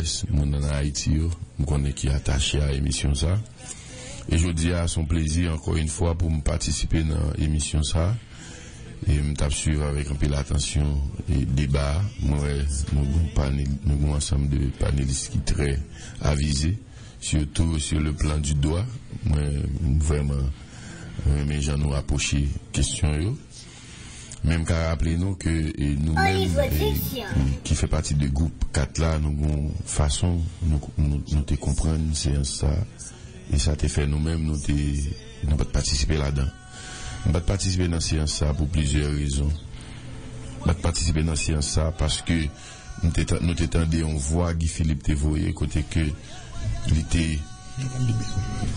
pres moun nan Haiti yo, mwen konen ki atache a emisyon sa. E jodi a son plezi ankon yon fwa pou m patisipe nan emisyon sa. E m tap suiv avèk anpe l'atensyon e deba. Mwen mwen ansam de panelist ki tre avize. Soutou sou le plan du doa. Mwen mwen vèman men jan nou aposhe kestyon yo. Même qu'à rappeler nous que nous-mêmes, qui fait partie du groupe 4 là, nous avons façon, nous, nous, nous te comprendre c'est ça. Et ça te fait nous-mêmes, nous te, nous pas participer là-dedans. Nous pas participer dans séance ça pour plusieurs raisons. Nous pas participer dans séance ça parce que nous t'étendons, on voit Guy Philippe te voyé côté que il était,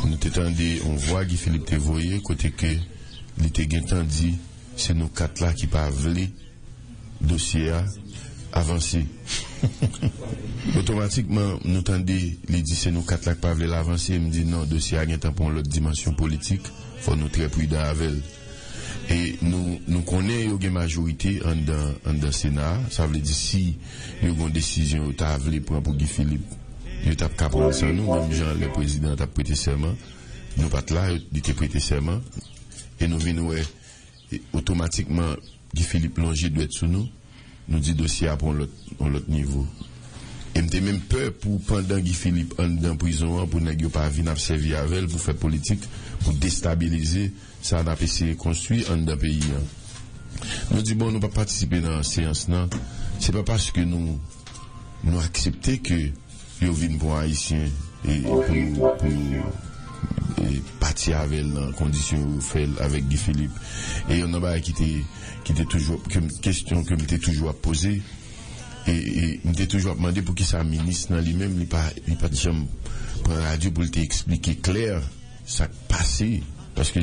nous t'étendons, on voit Guy Philippe te voyé côté que il était dit c'est nous quatre là qui pas le dossier avancer. Automatiquement, nous tendez, il dit c'est nous quatre là qui pas l'avancer, il me dit non, dossier a temps pour l'autre dimension politique, faut nous très prudents avec et nous, nous connaissons une majorité en dans, en dans Sénat. Ça veut dire si il y a une décision, as voulu prendre pour Guy Philippe, il t'a capable sans nous, même Jean, le président, a prêté serment. Nous pas là, il a prêté serment. Et nous venons, automatiquement, Guy Philippe Longer doit être sous nous. Nous dit dossier à l'autre niveau. Et m'était même peur pour pendant Guy Philippe en prison pour ne pas venir servir avec elle pour faire politique pour déstabiliser ça n'a pas en dans pays. Nous dit bon nous pas participer dans la séance non, c'est pas parce que nous nous accepter que nous venons pour haïtien et pour partir avec elle dans condition fait avec Guy Philippe et on a qui était qui était toujours une question que m'était toujours à poser et, et m'était toujours demandé pour qui ça ministre lui-même il pas il pas jamais pour la radio pour t'expliquer clair ça passé parce que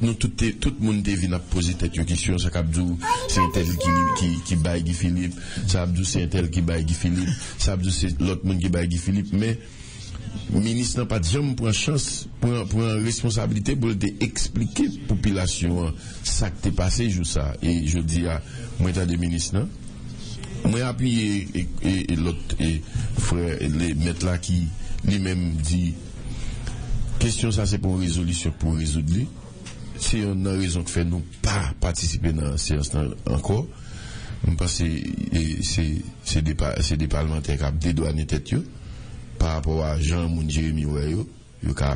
nous, tout, tout, le monde vient poser cette question. Ça c'est un tel qui, qui, qui baille Guy Philippe. Ça c'est un tel qui baille Guy Philippe. Ça c'est l'autre monde qui baille Guy Philippe. Mais ministre n'a pas jamais pris chance, pour pour responsabilité pour expliquer à la population ça qui est passé. Et je dis à moi, des ministres, moi appuyé et, et, l'autre frère, les maîtres là qui lui-même dit, question ça c'est pour une résolution, pour résoudre. On a raison que fait nous pas participer dans la séance encore, parce que c'est des, des parlementaires qui ont dédouané tête par rapport à Jean Moun Jérémy Ouayo,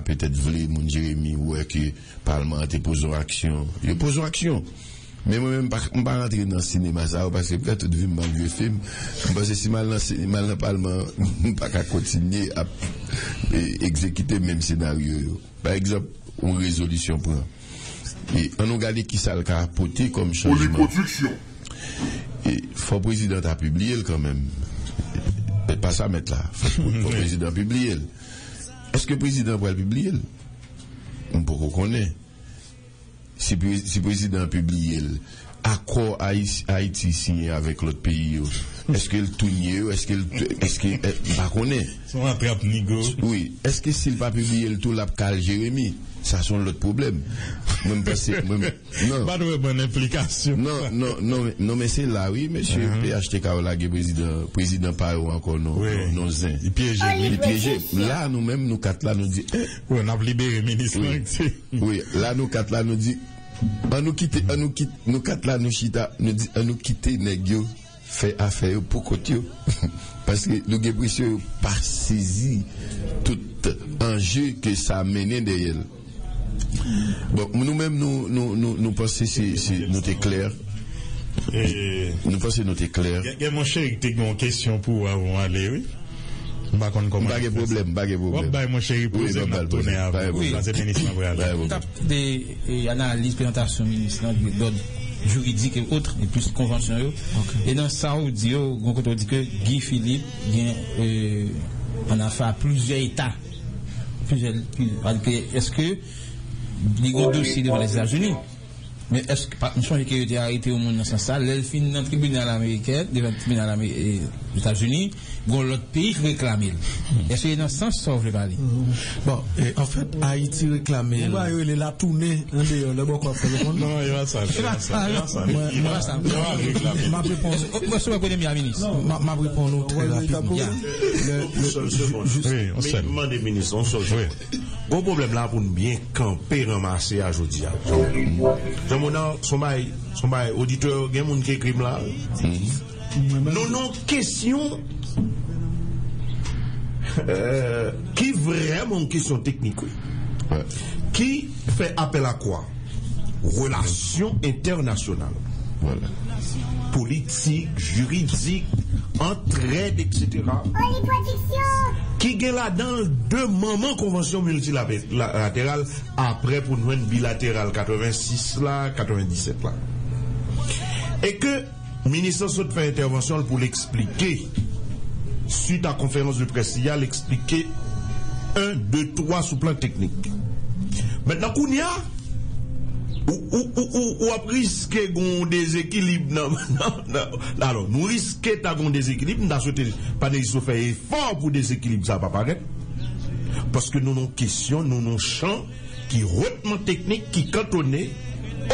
peut-être voulu Moun Jérémy ouais que le Parlement a posé action. Il pose action. Mais moi-même, je ne pas rentrer dans le cinéma, ça, parce que peut-être vu un vieux film. Parce que si mal dans le Parlement, je ne pas continuer à exécuter le même scénario. Par exemple, une résolution pour. Et on a regardé qui ça a apporté comme changement. Et il faut le président a publié quand même pas ça mettre là. le président publier. Est-ce que le président va le publier On peut reconnaître. Si le président publie accord Haïti signé avec l'autre pays, est-ce qu'il tourne Est-ce qu'il. Est-ce qu'il. Pas connaît. Oui. Est-ce que s'il pas publié le tout, l'a Jérémy? Ça sont l'autre problème. Même parce même, non. Pas de bonne implication. Non, non, non, non, mais c'est là, oui, monsieur uh -huh. PHTK, là, président, président Paro encore, non, oui. non, zin. Il piège. Il piège. Là, nous-mêmes, nous quatre là, nous dit, eh. Oui, on a libéré le ministre. Oui. oui, là, nous quatre là, nous dit, on nous quitte, on nous quitte, nous quatre là, nous chita. Parce que le Gébrisseux pas saisi tout enjeu que ça a mené derrière. Bon, nous-mêmes, nous, nous, nous, nous pensons que c'est notre clair. Et nous pensons que notre clair. Il y a mon chéri qui a une question pour avant aller, oui. Pas de problème, pas de problème. Mon chéri, pour vous tourner avant. Oui, c'est ministre des analyses, présentation ministre, d'ordre juridique et autres, et plus conventionnels. Et dans ça, on dit, on dit que Guy Philippe, euh, on a fait plusieurs États. Plusieurs, est-ce que il y a un dossier devant les États-Unis? Mais est-ce que, je pense qu'il a été arrêté au monde dans ce sens là, fin dans le tribunal américain, devant le tribunal des États-Unis, bon, l'autre pays réclame. Est-ce qu'il y a dans ce sens ça, je parler? Bon, en fait, Haïti réclame. Il est là tourné, un des le bon faire le monde. Non, il va ça. Il va ça. Il va ça. Ma réponse. Moi, je vais Premier ministre. Ma réponse très rapidement. Oui, on sait. Mais, ministre, on sait. Gros problème là pour nous bien camper, ramasser à jeudi. Jean Mona, son bail, son bail, auditeur, il y a qui écrit là. Non, non, question euh, qui vraiment une question technique. Qui fait appel à quoi Relations internationales. Voilà. Politique, juridique, entraide, etc. Qui est là dans deux moments convention multilatérale après pour nous bilatérale 86 là, 97 là. Et que ministre saute fait intervention pour l'expliquer suite à la conférence de presse, il a l'expliqué un, deux, trois sous plan technique. Maintenant, Kounia, ou, ou, ou, ap riske gon déséquilibre alors, nous risquons gon déséquilibre, nous de faire effort pour déséquilibre, ça va. Parce que nous avons question, nous avons champ qui hautement technique, qui cantonné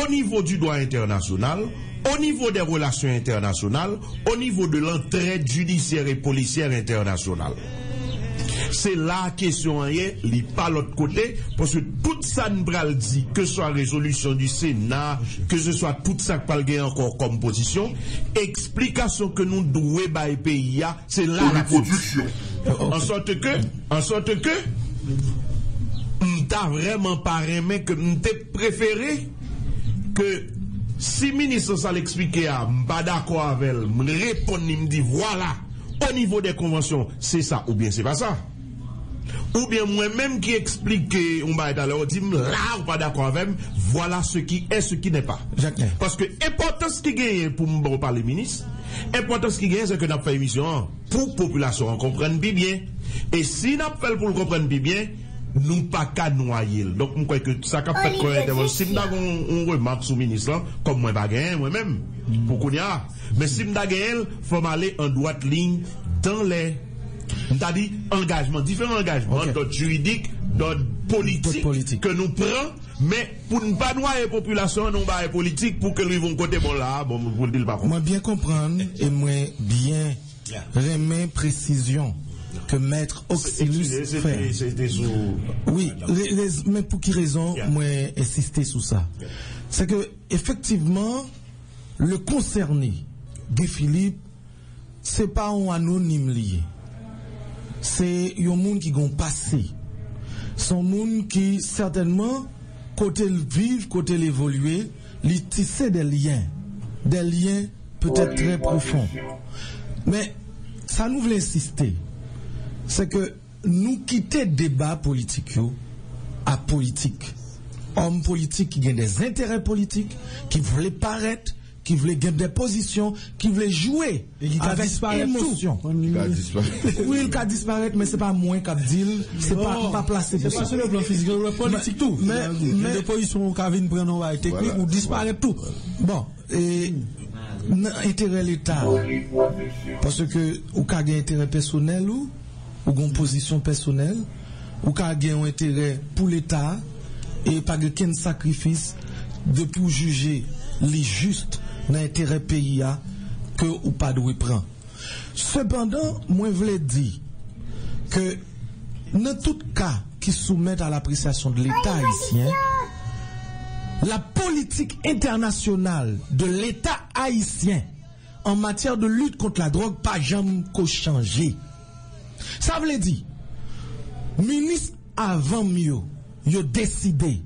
au niveau du droit international, au niveau des relations internationales, au niveau de l'entraide judiciaire et policière internationale. C'est la question est, li pas l'autre côté, parce que tout ça nous dit, que ce soit résolution du Sénat, que ce soit tout ça que encore comme position, explication que nous devons bailler pays, c'est là la production. En sorte que, en sorte que, m'ta vraiment pas aimé que m'ta préféré que si le ministre ça l'expliquer, pas d'accord avec elle, me répondre, me dit voilà, au niveau des conventions, c'est ça ou bien c'est pas ça. ou bien moi-même qui explique on va être on dit là ou pas d'accord avec voilà ce qui est ce qui n'est pas parce que l'importance qui gagne pour me bon parler ministre l'importance qui gagne c'est que nous fait émission pour population comprenne bien et si nous fait pour comprendre bien nous pas qu'à noyer. Donc, je crois que ça qu'a fait quoi Si nous on remarque sous ministre, comme moi, pas moi-même, pour qu'on y a. Mais si nous il faut aller en droite ligne dans les cest dit engagement, différents engagements, d'autres juridiques, d'autres politiques que nous prenons, mais pour ne pas noyer la population, nous pas politique pour que nous vont côté bon là, bon, vous le dire pas. Moi bien comprendre et moi bien remettre précision que maître Oxylus fait. Oui, mais pour quelle raison moi insister sur ça? C'est que effectivement le concerné, Guy Philippe, c'est pas un anonyme lié c'est un monde qui ont passé. Un monde qui, certainement, côté le vivre, côté l'évoluer, il tissé des liens. Des liens peut-être très profonds. Mais, ça nous voulait insister. C'est que nous quitter débat politique à politique. Hommes politiques qui ont des intérêts politiques, qui voulaient paraître, qui voulait gagner des positions, qui voulait jouer et qui avec émotion. Oui, il a disparaître, mais c'est pas moins qu'à dire, c'est pas, oh. pas placé. C'est pas sur le plan physique, le politique tout. Mais, mais, des positions qui viennent prendre une technique ou disparaître tout. Bon, et, intérêt l'État, parce que, ou qu'a un intérêt personnel ou, ou une position personnelle, ou qu'a un intérêt pour l'État, et pas de quel sacrifice de pour juger les justes dans l'intérêt pays que ou pas de prendre. Cependant, moi je voulais dire que dans tout cas qui soumettent à l'appréciation de l'État haïtien, la politique internationale de l'État haïtien en matière de lutte contre la drogue pas jamais changé. Ça veut dire, ministre avant mieux, il a décidé,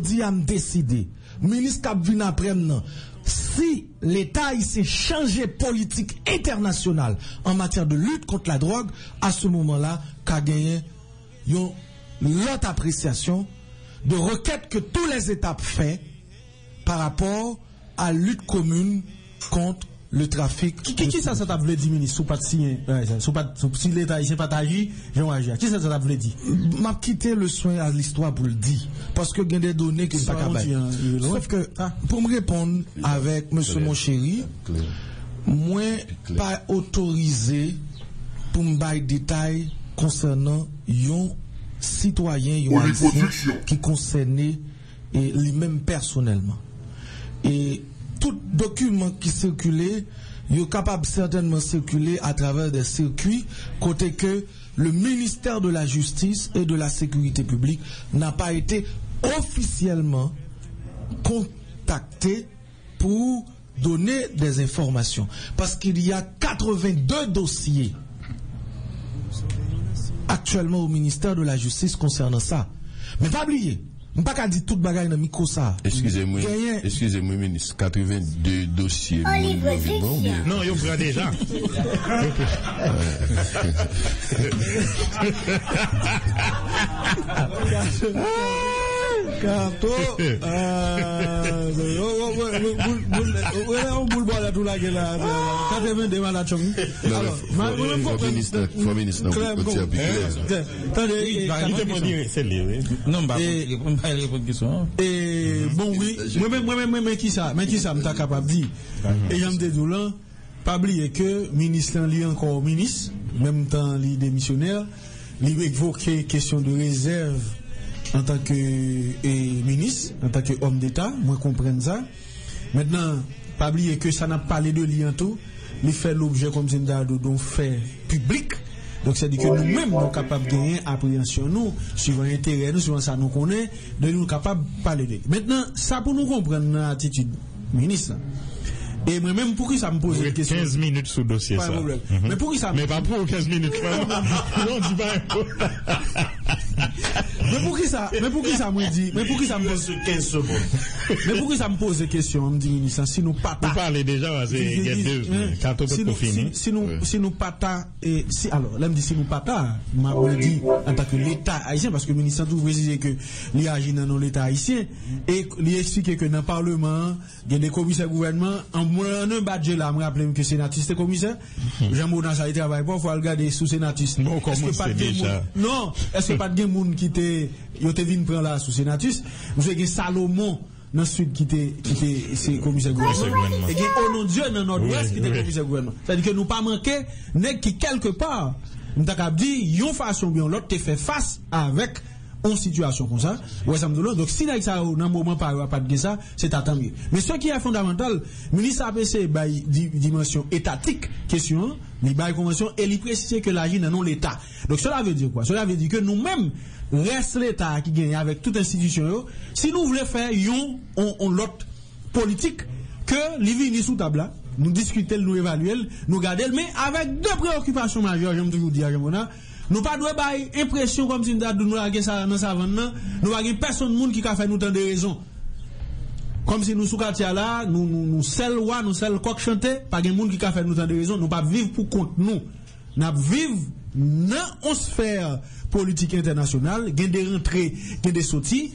dis a décidé, ministre Cap après si l'État ici changé politique internationale en matière de lutte contre la drogue, à ce moment-là, qu'a gagné l'autre appréciation de requête que tous les États font par rapport à lutte commune contre le trafic. Qui, qui, ça, ça t'a voulu dire, ministre, sous pas de si l'État ici pas agi, j'en agir. Qui ça, ça t'a voulu dire? M'a quitté le soin à l'histoire pour le dire. Parce que il y a des données qui ne sont pas capables. Sauf que, ah. pour me répondre avec monsieur mon chéri, moi, pas autorisé pour me bailler détails concernant un citoyen, qui concernait lui-même personnellement. Et tout document qui circulait, il est capable certainement de circuler à travers des circuits, côté que le ministère de la Justice et de la Sécurité publique n'a pas été officiellement contacté pour donner des informations. Parce qu'il y a 82 dossiers actuellement au ministère de la Justice concernant ça. Mais pas oublier, pas qu'à dire tout bagaille dans micro ça. Excusez-moi, excusez-moi, ministre, 82 dossiers. non, il prend déjà. Kato, on boule boire tout la gueule là. 82 malades chong. Alors, faut ministre, faut ministre, Attendez, il te dire c'est lui. Non, pas répondre question. Et bon oui, moi-même moi-même moi qui ça, mais qui ça m'ta capable dire? Et j'aime te dire là, pas oublier que ministre li encore ministre, même temps li démissionnaire, il évoqué question de réserve en tant que ministre, en tant qu'homme d'État, moi comprends ça. Maintenant, pas oublier que ça n'a pas parlé de lien tout, il fait l'objet comme c'est d'un fait public. Donc, c'est-à-dire que nous-mêmes, nous sommes capables de gagner appréhension, nous, suivant l'intérêt, nous, suivant ça, nous connaissons, de nous capables de parler de Maintenant, ça pour nous comprendre l'attitude ministre. Et moi-même, pour qui ça me pose une question 15 minutes sous dossier, pas ça. Mm -hmm. Mais pour qui ça Mais pas pour 15 minutes. non, dis pas Mais pour qui ça, mais pour qui ça me dit, mais pour qui ça me pose? 15 secondes. mais pour qui ça me pose des questions, on me dit, ministre, si nous pas Vous parlez déjà, c'est deux, quand on peut finir. Si nous, si nous pas et si, alors, là, me dit, si nous pas m'a dit, en tant que l'État haïtien, parce que le ministre tout précisé que agit dans l'État haïtien, et lui expliqué que dans le Parlement, il y a des commissaires gouvernement, en moi, un badge là, me rappelle que sénatrice était commissaire. Jean dans ça, il travaille pas, faut regarder sous sénatrice. Non, comment c'est déjà? Non, est-ce que pas de monde qui était, était venu prendre là sous sénatrice? Vous avez Salomon, dans le sud qui était, qui était, c'est commissaire gouvernement. Et il y a au nom de Dieu dans nord-ouest qui était commissaire gouvernement. C'est-à-dire que nous pas manqué, n'est qui quelque part, nous avons dit, yon façon bien l'autre te fait face avec en situation comme ça. Ouais, ça me donne. Donc, si ça, dans moment pas, pas de ça, c'est à. Mais ce qui est fondamental, ministre APC, bah, dimension étatique, question, il bail convention, et il précise que l'agir non l'État. Donc, cela veut dire quoi? Cela veut dire que nous-mêmes, reste l'État qui gagne avec toute institution, si nous voulons faire, yon, on, on l'autre politique, que les sous table nous discuter, nous évaluer, nous garder, mais avec deux préoccupations majeures, j'aime toujours dire, nous pas doit bailler impression comme si nous avons ça dans sa nous pas personne monde qui a fait nous tant de raisons. Comme si nous sous quartier là, nous nous nous seul roi, nous seul coq chanter, pas de monde qui a fait nous tant de raisons, nous pas vivre pour compte nous. Nous vivre dans une sphère politique internationale, gain des rentrées, gain des sorties.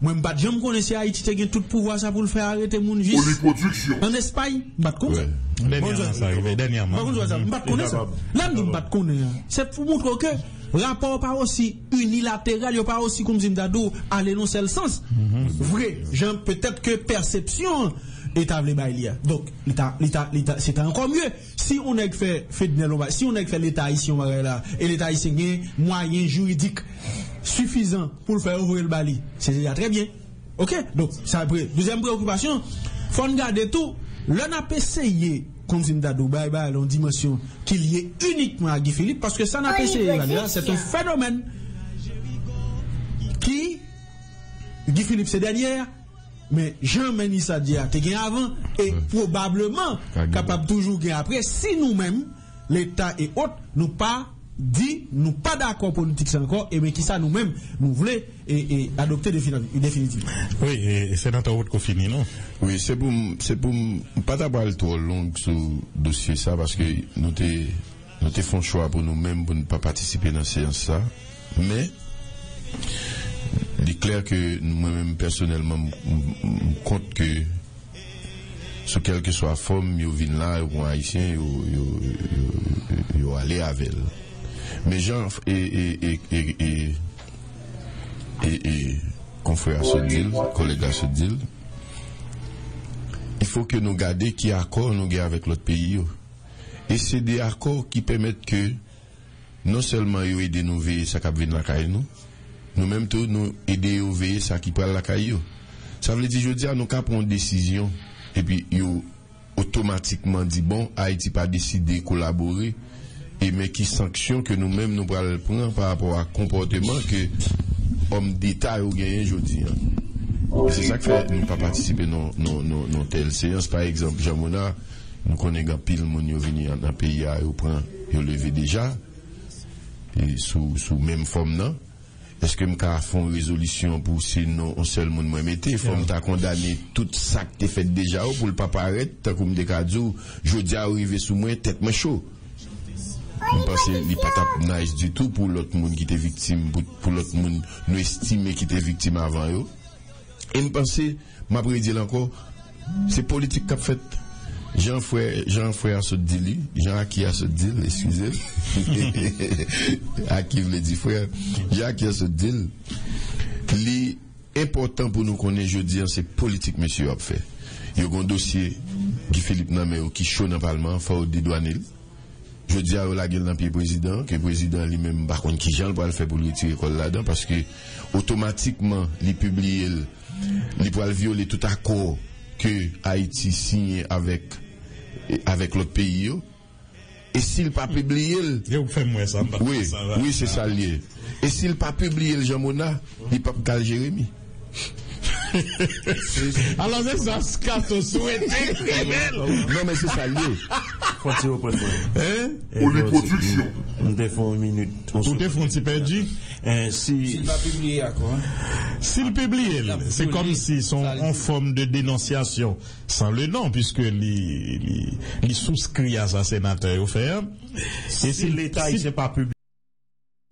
Moi, je ne jamais connais Haïti, tu as tout pouvoir ça pour le faire arrêter mon juste. En Espagne, je ne connais pas. Dernièrement. Je ne connais ça. Là, je ne connais C'est pour montrer que rapport pas aussi unilatéral, il pas aussi comme Zimdado aller dans ce sens. Vrai, peut-être que perception établie par Donc, c'est encore mieux. Si on a fait, fait si on a fait l'État ici, on va là, et l'État ici, moyen juridique suffisant pour le faire ouvrir le bali. C'est déjà très bien. Ok? Donc, ça après. Deuxième préoccupation, faut regarder tout. L'on a essayé, comme Zindadou, bye bye, en dimension qu'il y ait uniquement à Guy Philippe, parce que ça n'a pas essayé, c'est un phénomène qui, Guy Philippe, c'est dernière, mais Jean-Ménis Sadia, t'es gagné avant, et probablement capable toujours gagner. Après, si nous-mêmes, l'État et autres, nous pas dit nous pas d'accord politique encore et mais qui ça nous-mêmes nous voulons et, et adopter définitivement. Oui, c'est dans ta route qu'on finit, non? Oui, c'est pour c'est pour pas d'abord trop long sur dossier ça parce que nous t'es nous t'es fait choix pour nous-mêmes pour ne pas participer dans cette séance ça mais il est clair que moi-même personnellement compte que sous quelle que soit forme, ils viennent là, ils haïtiens, ils vont aller avec elle. Mais Jean et, et, et, et, et, et, et confrère se dit, collègue se dit, il faut que nous gardions qui accord nous avec l'autre pays. Et c'est des accords qui permettent que non seulement ils aident nous veiller ça qui vient la caille nous, nous même tout nous aider à veiller ça qui prend la caille. Ça veut dire, je dis, nous avons une décision et puis ils automatiquement dit bon, Haïti pas décidé de collaborer et mais qui sanction que nous-mêmes nous prenons prendre par rapport à comportement que homme d'État ou gagné aujourd'hui. Hein. C'est ça que fait nous pas participer dans non non non telle séance par exemple Jamona nous connaissons pile mon yo venu dans pays à ou prend yo levé déjà et sous sous même forme non? Est-ce que m'ka font résolution pour sinon on seul monde moi mettre faut m'ta condamner tout ça que t'es fait déjà pour le pas paraître tant comme des cadeaux je dis arriver sous moi tête moi chaud pense que n'est pas nice du tout pour l'autre monde qui était victime, pour, l'autre monde nous estimer qui était victime avant eux. Et je pense, m'a prédit encore, c'est politique qu'a fait. Jean frère, Jean frère ce deal, Jean qui a ce deal, excusez. à qui veut dire frère, Jean qui a ce deal. L'important pour nous connaître jeudi, c'est politique monsieur a. Il y a un dossier Guy Philippe Namé qui chaud dans le Parlement, faut dédouaner. Je dis à la gueule dans le président, que le président lui-même, par contre, qui j'en le faire pour lui tirer là-dedans, parce que automatiquement, il publie, il peut violer tout accord que Haïti signe avec, avec l'autre pays. Et s'il pas publié, oui, oui, c'est ça lié. Et s'il pas publié le Jean Mona, il peut pas Jérémy. Alors c'est ça, ce. Non, mais c'est ça lié. Faut-il au point Hein? Pour les productions. On une minute. Perdu? S'il quoi? S'il publie, c'est comme si sont en forme de dénonciation, sans le nom, puisque il souscrit à sa sénateur offert. Et si l'État, il s'est pas publié.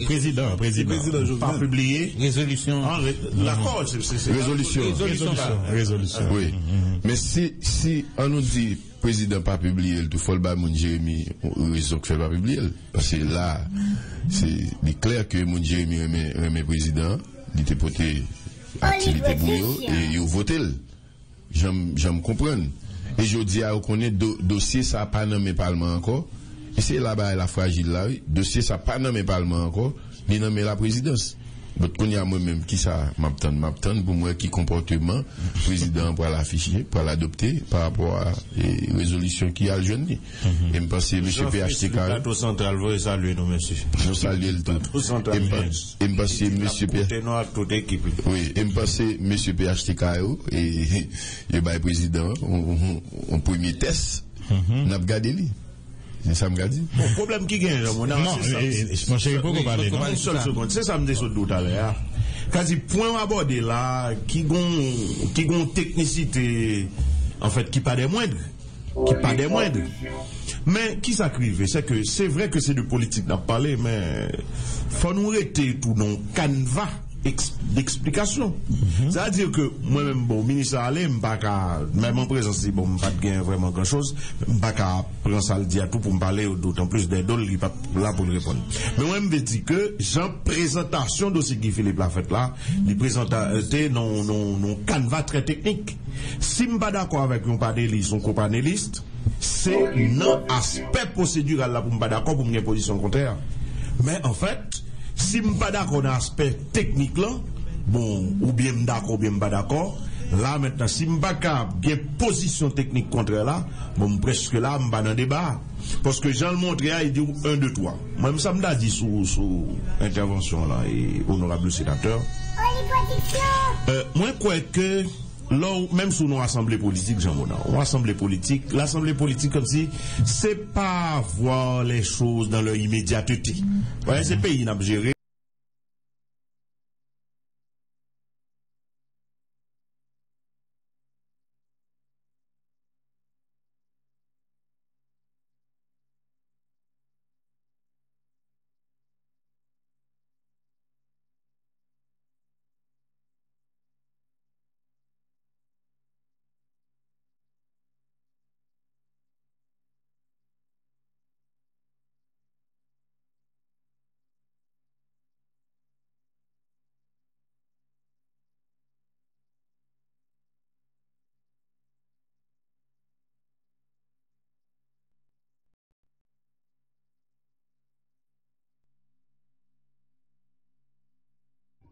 Président, président. président pas publié. Résolution. Ah, L'accord, c'est résolution. Résolution. Résolution. Oui. Mais si, si on nous dit président pas publié, tout faut le mon Jérémy, raison que fait pas publier. Parce que là, c'est clair que mon Jérémy remet président, il était porté activité pour eux et il voté. J'aime comprendre. Et je dis à vous connaître dossier ça pas nommé parlement encore. Et c'est là-bas la fragile là, oui. Dossier ça pas nommé parlement encore, ni nommé la présidence. Donc, qu'on y a moi-même qui ça m'attend, m'attend pour moi qui comportement président pour l'afficher, pour l'adopter par rapport à la résolution qui a le jeune. Mhm. Et me penser, monsieur PHTK. Plateau central, vous saluer nous, monsieur? Nous saluons le tout. Et me penser, monsieur PHTK. Oui, et me penser, monsieur PHTK, et, et, bah, président, on, premier test, mhm. n'a pas gardé lui. C'est ça me dit. Bon, problème qui gagne, mon Non, je pense que pas parler. Une seule seconde, c'est ça me dit tout à l'heure. Quasi point abordé là, qui gon, qui gon technicité, en fait, qui pas des moindres. Qui pas des moindres. Mais qui s'acrive, c'est que c'est vrai que c'est de politique d'en parler, mais faut nous arrêter tout dans canevas d'explication. C'est-à-dire que moi-même, bon, ministre Allé, même en présence, bon, pas de vraiment grand-chose, pas qu'à prendre ça le tout pour me parler d'autant plus des dons, il pas là pour répondre. Mais moi, je me dis que, j'ai présentation de ce qui Philippe l'a fait là, il présentait non, non, non, canevas très technique. Si je ne suis pas d'accord avec un panéliste, un copanéliste, c'est un aspect procédural là pour me pas d'accord pour une position contraire. Mais en fait, si je ne suis pas d'accord dans l'aspect technique là, bon, ou bien d'accord ou bien pas d'accord, là maintenant, si je ne suis pas une position technique contre là, bon, presque là, je suis dans le débat. Parce que Jean le montré, il dit un, deux, trois. Moi, ça me dit sous, sous intervention là, et honorable sénateur. Euh, moi, je crois que là, même sous nos assemblées politiques, Jean politique, l'assemblée politique comme si, c'est pas voir les choses dans leur immédiateté. Ouais, c'est pays n'a géré.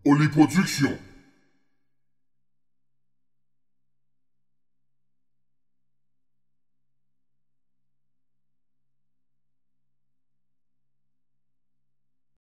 Oli Production.